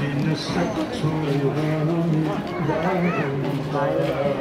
In the sanctuary Thank you.